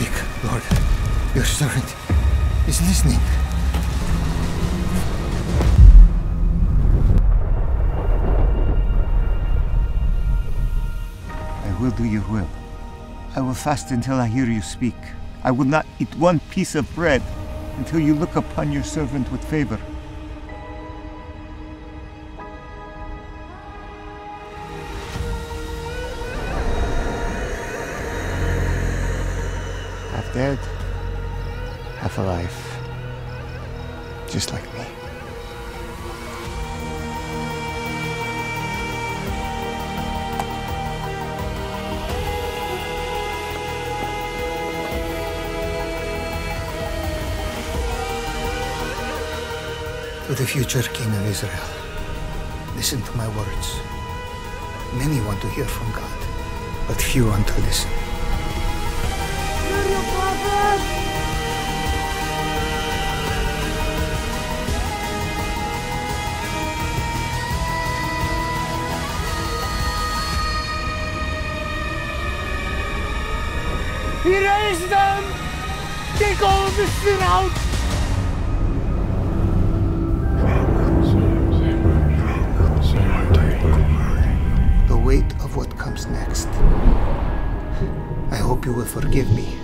Speak, Lord. Your servant is listening. I will do your will. I will fast until I hear you speak. I will not eat one piece of bread until you look upon your servant with favor. Half dead, half alive. Just like me. To the future king of Israel, listen to my words. Many want to hear from God, but few want to listen. He raised them! Take all the sin out! The weight of what comes next. I hope you will forgive me